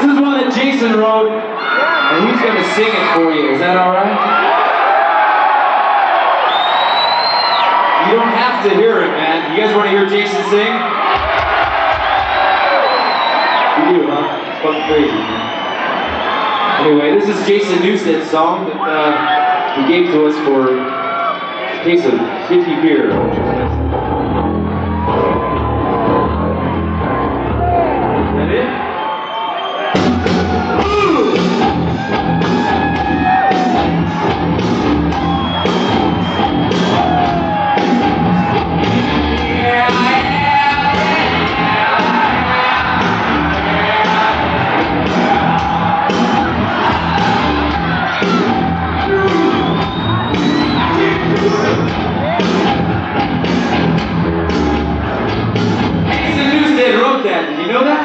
This is one that Jason wrote, and he's gonna sing it for you. Is that alright? You don't have to hear it, man. You guys want to hear Jason sing? You do, huh? It's fucking crazy. man. Anyway, this is Jason Newsted's song that uh, he gave to us for of shitty beer. which is- You know that?